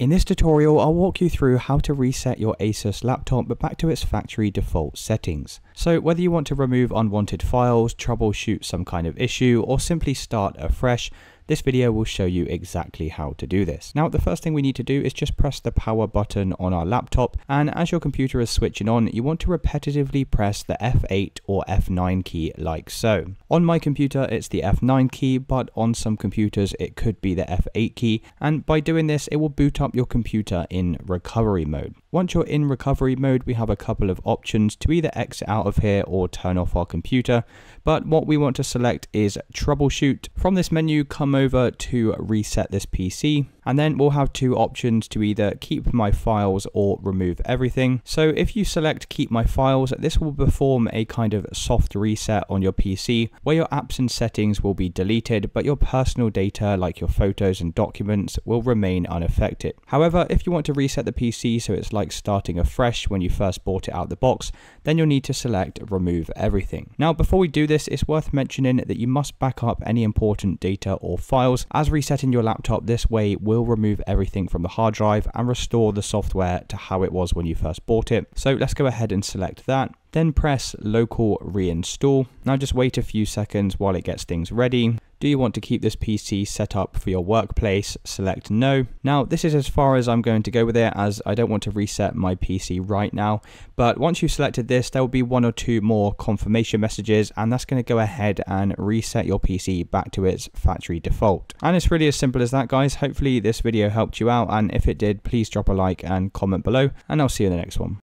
In this tutorial, I'll walk you through how to reset your Asus laptop back to its factory default settings. So whether you want to remove unwanted files, troubleshoot some kind of issue, or simply start afresh, this video will show you exactly how to do this. Now, the first thing we need to do is just press the power button on our laptop. And as your computer is switching on, you want to repetitively press the F8 or F9 key like so. On my computer, it's the F9 key, but on some computers, it could be the F8 key. And by doing this, it will boot up your computer in recovery mode. Once you're in recovery mode, we have a couple of options to either exit out of here or turn off our computer. But what we want to select is troubleshoot. From this menu, come over to reset this PC and then we'll have two options to either keep my files or remove everything. So if you select keep my files, this will perform a kind of soft reset on your PC where your apps and settings will be deleted, but your personal data like your photos and documents will remain unaffected. However, if you want to reset the PC so it's like starting afresh when you first bought it out the box, then you'll need to select remove everything. Now, before we do this, it's worth mentioning that you must back up any important data or files as resetting your laptop this way will remove everything from the hard drive and restore the software to how it was when you first bought it. So let's go ahead and select that. Then press local reinstall. Now just wait a few seconds while it gets things ready. Do you want to keep this PC set up for your workplace? Select no. Now this is as far as I'm going to go with it as I don't want to reset my PC right now. But once you've selected this, there will be one or two more confirmation messages and that's going to go ahead and reset your PC back to its factory default. And it's really as simple as that guys. Hopefully this video helped you out and if it did, please drop a like and comment below and I'll see you in the next one.